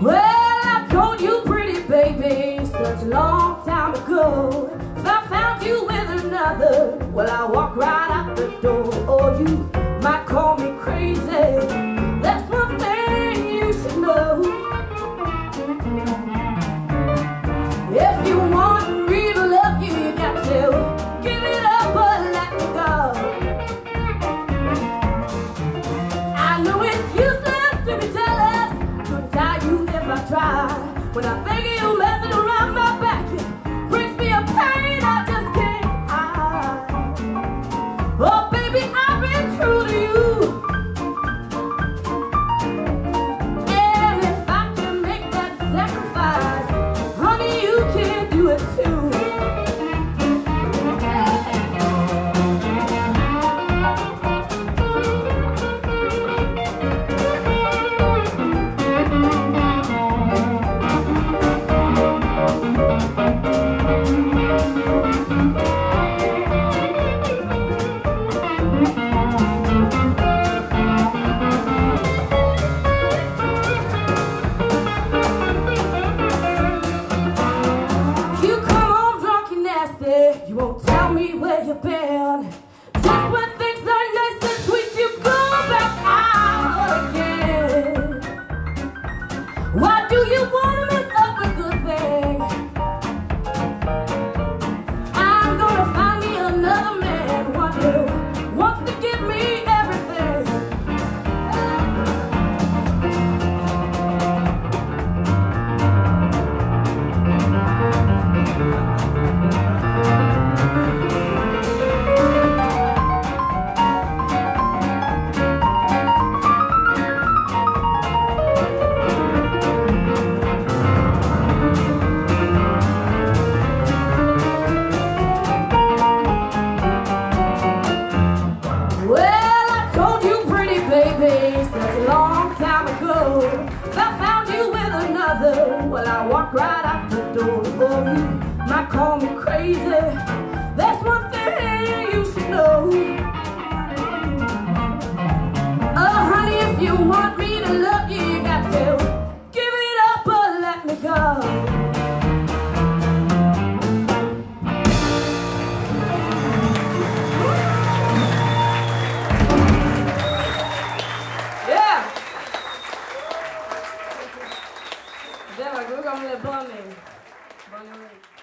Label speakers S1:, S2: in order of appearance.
S1: Well, I told you, pretty baby, such a long time ago. If I found you with another, well, I walk right out the door. Oh, you. I tried. When I think been. Just when things are nice and sweet, you go back out again. Why do you well, I walk right out the door. Oh, you might call me crazy. That's one thing you should know. Oh, honey, if you want me to love you, you got to give it up or let me go. Det var god gamle Bonnie. Bonnie Raitt.